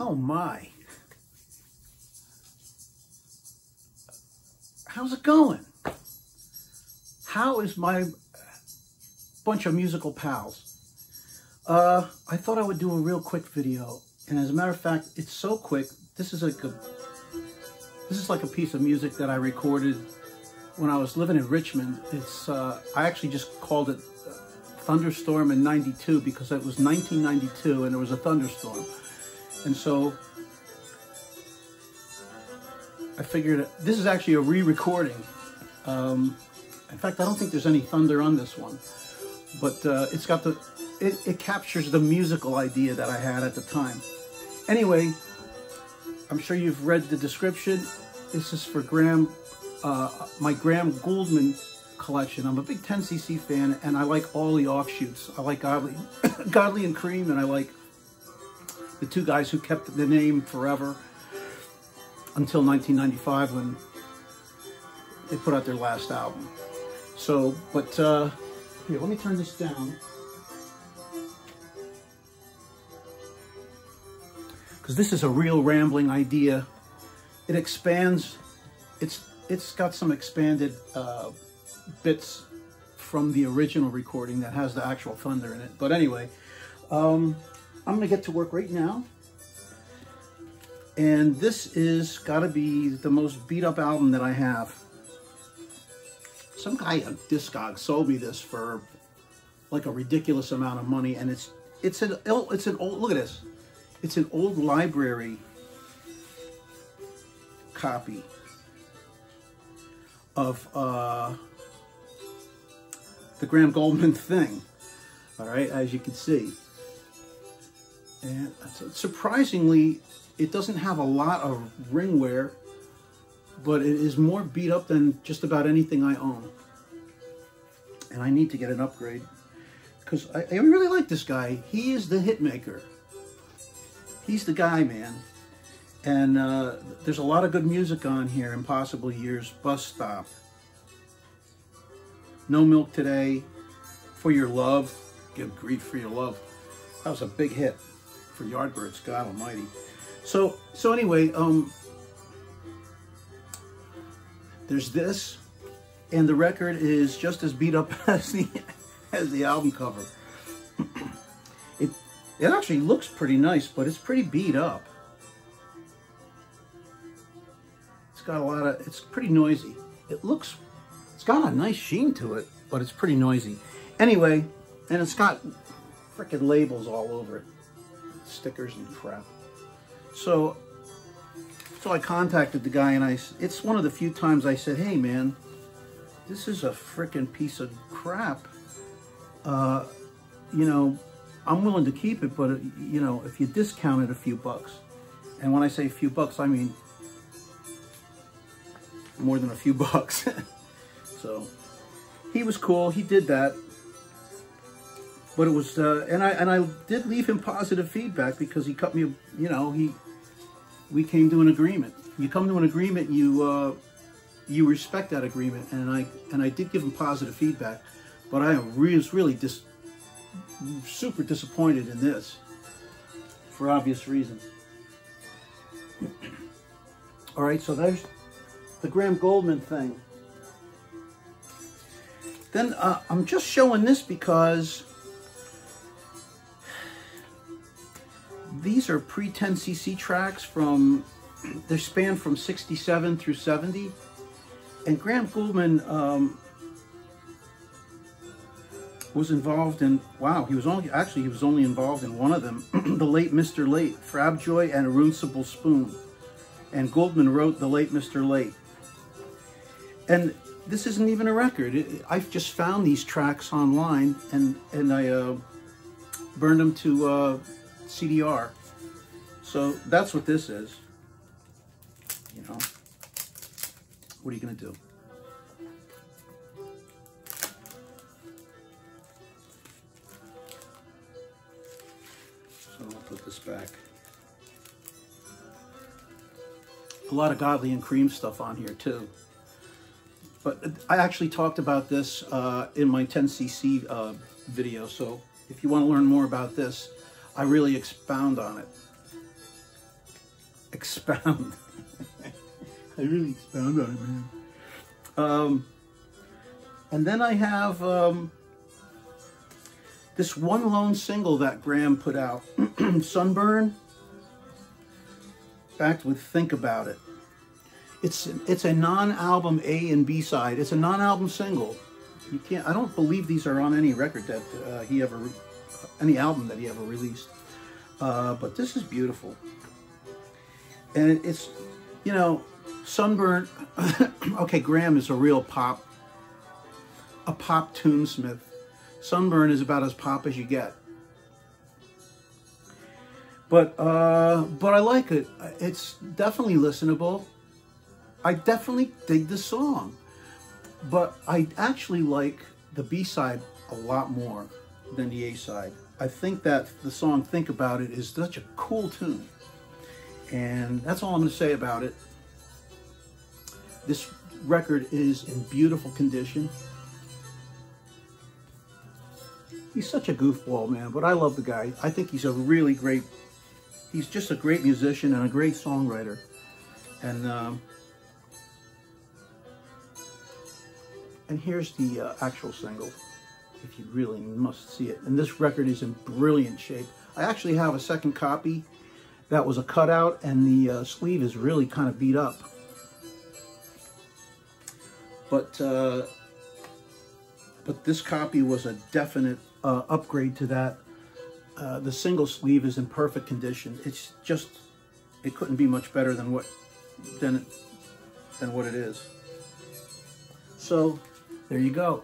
Oh my. How's it going? How is my bunch of musical pals? Uh, I thought I would do a real quick video. And as a matter of fact, it's so quick. This is like a, this is like a piece of music that I recorded when I was living in Richmond. It's, uh, I actually just called it Thunderstorm in 92 because it was 1992 and there was a thunderstorm. And so I figured this is actually a re-recording. Um, in fact, I don't think there's any thunder on this one, but uh, it's got the, it, it captures the musical idea that I had at the time. Anyway, I'm sure you've read the description. This is for Graham, uh, my Graham Gouldman collection. I'm a big 10cc fan, and I like all the offshoots. I like Godley, Godley and Creme, and I like the two guys who kept the name forever until 1995 when they put out their last album. So, but uh, here, let me turn this down. Because this is a real rambling idea. It expands, it's it's got some expanded uh, bits from the original recording that has the actual thunder in it. But anyway, um, I'm to get to work right now. And this is got to be the most beat up album that I have. Some guy at Discog sold me this for like a ridiculous amount of money. And it's, it's an, it's an old, look at this. It's an old library copy of uh, the Graham Gouldman thing. All right, as you can see. And surprisingly, it doesn't have a lot of ring wear, but it is more beat up than just about anything I own. And I need to get an upgrade because I, I really like this guy. He is the hit maker. He's the guy, man. And uh, there's a lot of good music on here. Impossible Years, Bus Stop, No Milk Today, For Your Love, Give Grief for Your Love. That was a big hit for Yardbirds, God almighty. So, so anyway, um, there's this, and the record is just as beat up as the, as the album cover. it, it actually looks pretty nice, but it's pretty beat up. It's got a lot of, it's pretty noisy. It looks, it's got a nice sheen to it, but it's pretty noisy. Anyway, and it's got freaking labels all over it. Stickers and crap. So, so I contacted the guy and I, it's one of the few times I said, hey man, this is a freaking piece of crap. Uh, you know, I'm willing to keep it, but you know, if you discount it a few bucks, and when I say a few bucks, I mean more than a few bucks. so he was cool. He did that. But it was, uh, and I and I did leave him positive feedback because he cut me, you know, he, we came to an agreement. You come to an agreement, you uh, you respect that agreement, and I and I did give him positive feedback, but I was really dis, super disappointed in this, for obvious reasons. All right, so there's the Graham Gouldman thing. Then uh, I'm just showing this because these are pre-10cc tracks from, they're spanned from 67 through 70. And Graham Gouldman um, was involved in, wow, he was only, actually he was only involved in one of them, the late Mr. Late, Frabjoy and Runcible Spoon. And Gouldman wrote The Late Mr. Late. And this isn't even a record. It, I've just found these tracks online and, and I uh, burned them to uh, CDR. So that's what this is. You know, what are you going to do? So I'll put this back. A lot of Godley and Creme stuff on here too. But I actually talked about this uh, in my 10cc uh, video, so if you want to learn more about this, I really expound on it. Expound. I really expound on it, man. Um, and then I have um, this one lone single that Graham put out, Sunburn, backed with Think About It. It's it's a non-album A and B side. It's a non-album single. You can't. I don't believe these are on any record that uh, he ever, any album that he ever released. Uh, but this is beautiful, and it's, you know, Sunburn. okay, Graham is a real pop, a pop tunesmith. Sunburn is about as pop as you get. But uh, but I like it. It's definitely listenable. I definitely dig the song, but I actually like the B side a lot more than the A side. I think that the song Think About It is such a cool tune. And that's all I'm going to say about it. This record is in beautiful condition. He's such a goofball, man, but I love the guy. I think he's a really great, he's just a great musician and a great songwriter. And um, And here's the uh, actual single, if you really must see it. And this record is in brilliant shape. I actually have a second copy that was a cutout, and the uh, sleeve is really kind of beat up. But uh, but this copy was a definite uh, upgrade to that. Uh, the single sleeve is in perfect condition. It's just it couldn't be much better than what than than what it is. So there you go.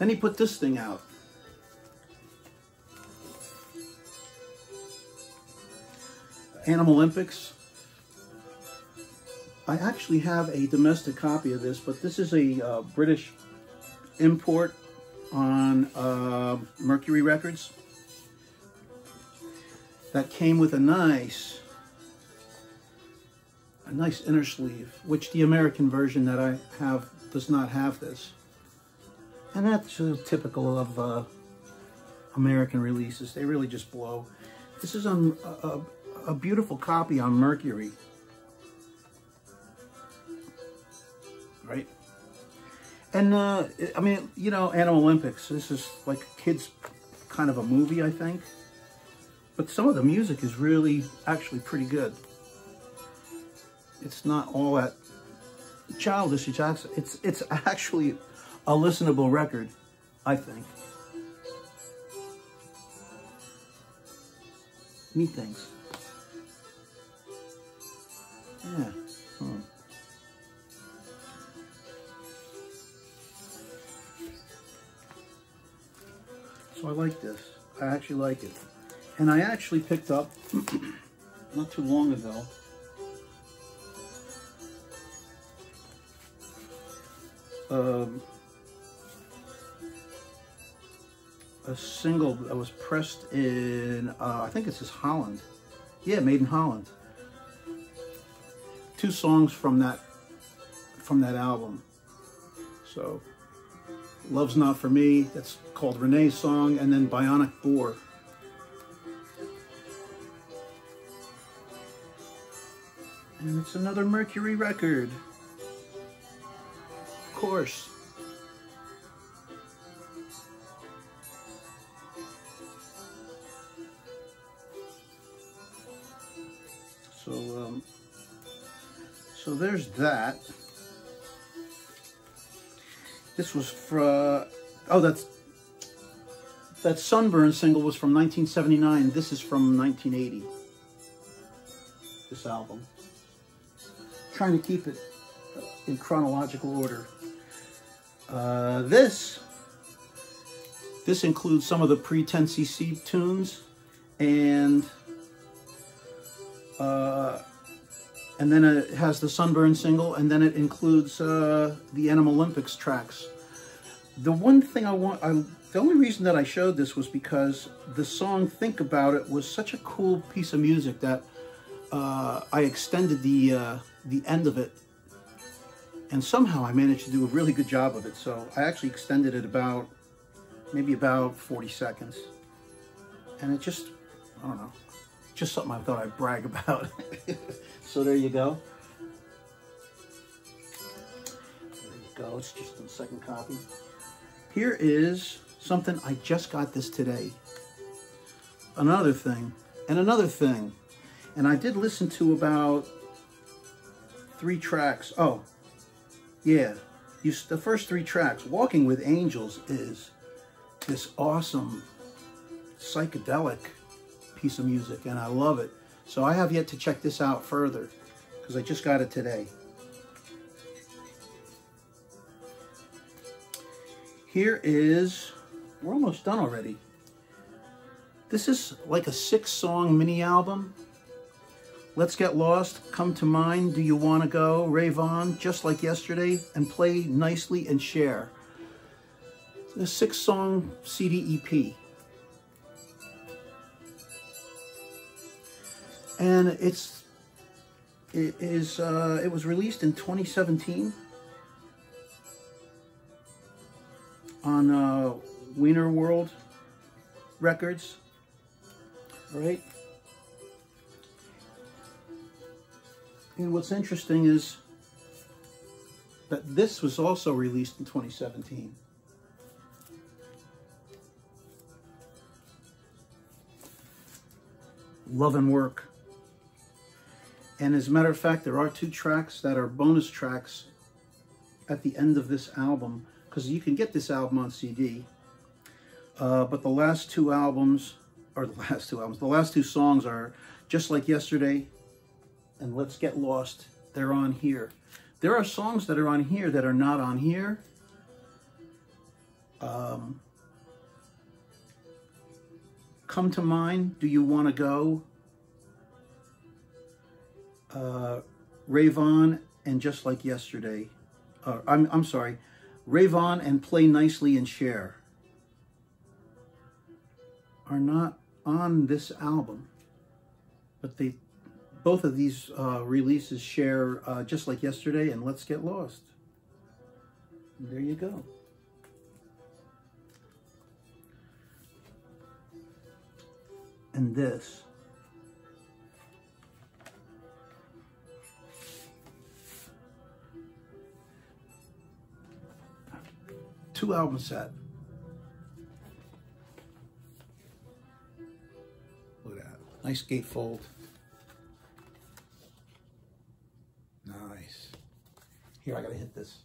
Then he put this thing out. Animal Olympics. I actually have a domestic copy of this, but this is a uh, British import on uh, Mercury Records that came with a nice, a nice inner sleeve, which the American version that I have does not have this. And that's typical of uh, American releases. They really just blow. This is on a, a beautiful copy on Mercury. Right? And, uh, I mean, you know, Animal Olympics, this is like a kid's kind of a movie, I think. But some of the music is really actually pretty good. It's not all that childish. It's, it's actually a listenable record, I think. Me thinks. Yeah. Hmm. So I like this. I actually like it. And I actually picked up, not too long ago, um, a single that was pressed in, uh, I think this is Holland. Yeah, made in Holland. Two songs from that, from that album. So, Love's Not For Me, that's called Renee's song, and then Bionic Boar. And it's another Mercury record. Of course. So there's that. This was for, oh, that's, that Sunburn single was from 1979. This is from 1980, this album trying to keep it in chronological order. Uh, this, this includes some of the pre-10cc tunes and uh, and then it has the Sunburn single, and then it includes uh, the Animal Olympics tracks. The one thing I want, I, the only reason that I showed this was because the song Think About It was such a cool piece of music that uh, I extended the uh, the end of it And somehow I managed to do a really good job of it. So I actually extended it about, maybe about 40 seconds. And it just, I don't know, just something I thought I'd brag about. so there you go. There you go, it's just the second copy. Here is something, I just got this today. Another thing, and another thing. And I did listen to about three tracks. Oh, yeah. You, the first three tracks, Walking with Angels, is this awesome psychedelic piece of music, and I love it. So I have yet to check this out further, because I just got it today. Here is, we're almost done already. This is like a six song mini album. Let's Get Lost, Come to Mind, Do You Want to Go, Ray Vaughan, Just Like Yesterday, and Play Nicely and Share. It's a six song CD EP. And it's, it is, uh, it was released in 2017 on uh, Wienerworld Records, right? And what's interesting is that this was also released in 2017. Love and Work. And as a matter of fact, there are two tracks that are bonus tracks at the end of this album because you can get this album on CD. Uh, but the last two albums, or the last two albums, the last two songs are Just Like Yesterday and Let's Get Lost. They're on here. There are songs that are on here that are not on here. Um, Come to Mind, Do You Want to Go? Uh, Ray Vaughan and Just Like Yesterday. Uh, I'm, I'm sorry. Ray Vaughan and Play Nicely and Share are not on this album, but they both of these uh, releases share uh, just like yesterday and Let's Get Lost. And there you go. And this. Two album set. Look at that. Nice gatefold. Nice. Here, I gotta hit this.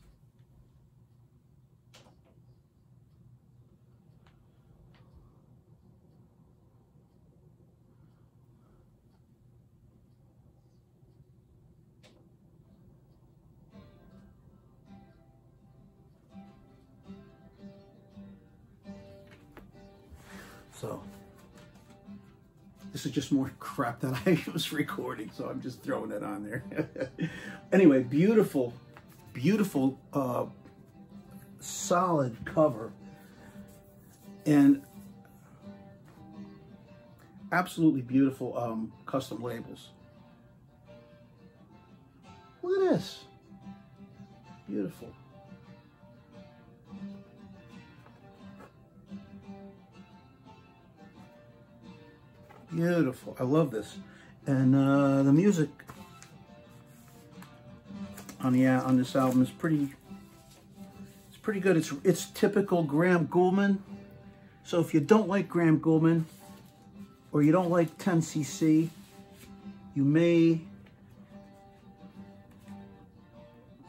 Is just more crap that I was recording, so I'm just throwing it on there. anyway, beautiful, beautiful, uh, solid cover. And absolutely beautiful um, custom labels. Look at this. Beautiful. Beautiful. I love this. And uh, the music on the on this album is pretty it's pretty good. It's it's typical Graham Gouldman. So if you don't like Graham Gouldman or you don't like 10cc, you may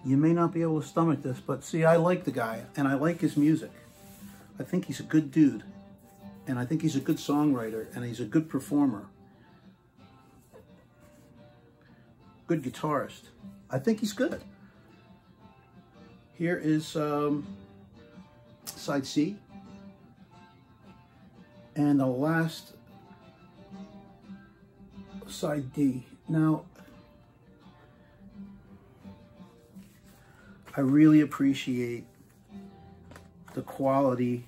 you may not be able to stomach this, but see, I like the guy and I like his music. I think he's a good dude. And I think he's a good songwriter and he's a good performer. Good guitarist. I think he's good. Here is um, side C. And the last side D. Now, I really appreciate the quality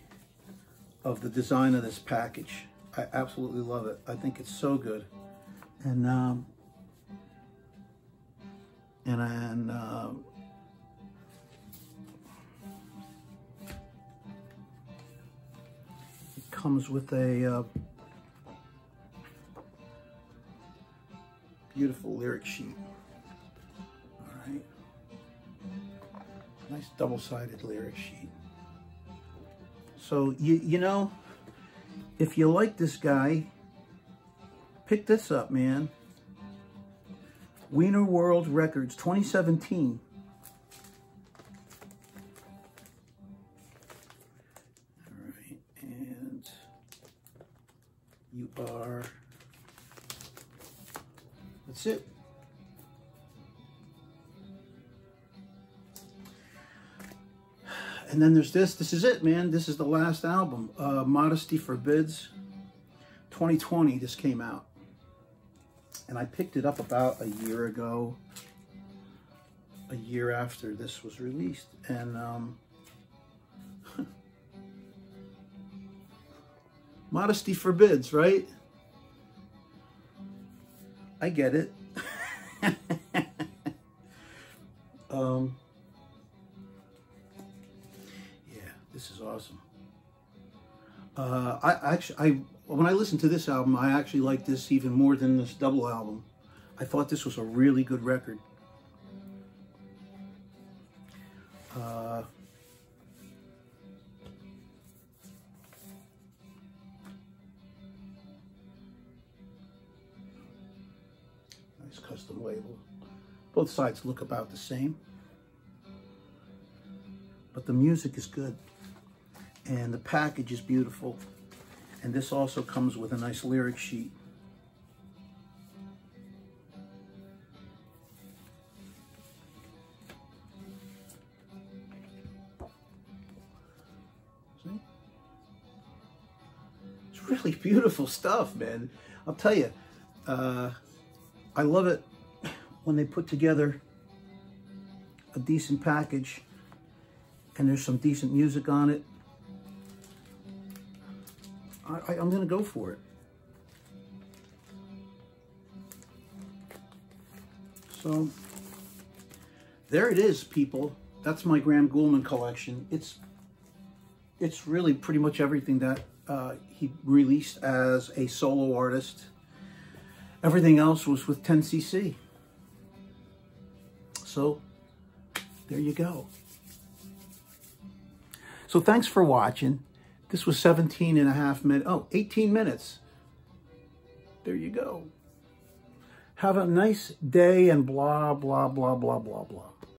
of the design of this package. I absolutely love it. I think it's so good. And, um, and, and, uh, it comes with a, uh, beautiful lyric sheet. All right. Nice double-sided lyric sheet. So, you, you know, if you like this guy, pick this up, man. Wienerworld Records, 2017. And then there's this, this is it, man. This is the last album, uh, Modesty Forbids. 2020, this came out and I picked it up about a year ago, a year after this was released, and um, modesty forbids, right? I get it. um, is awesome. Uh, I actually, I when I listened to this album, I actually liked this even more than this double album. I thought this was a really good record. Uh, nice custom label. Both sides look about the same. But the music is good. And the package is beautiful. And this also comes with a nice lyric sheet. See? It's really beautiful stuff, man. I'll tell you, uh, I love it when they put together a decent package and there's some decent music on it I, am going to go for it. So there it is, people. That's my Graham Gouldman collection. It's it's really pretty much everything that uh, he released as a solo artist. Everything else was with 10cc. So there you go. So thanks for watching. This was 17 and a half minutes. Oh, 18 minutes. There you go. Have a nice day and blah, blah, blah, blah, blah, blah.